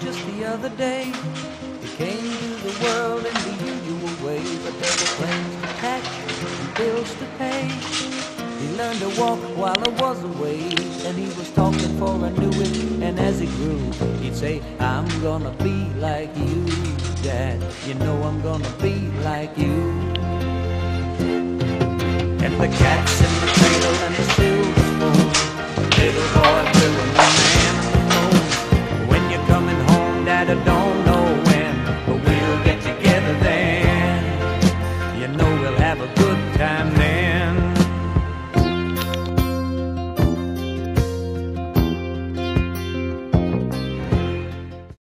Just the other day. He came to the world in the usual way, but there were claims to catch and bills to pay. He learned to walk while I was away, and he was talking for I knew it. And as he grew, he'd say, I'm gonna be like you, Dad. You know I'm gonna be like you. And the cats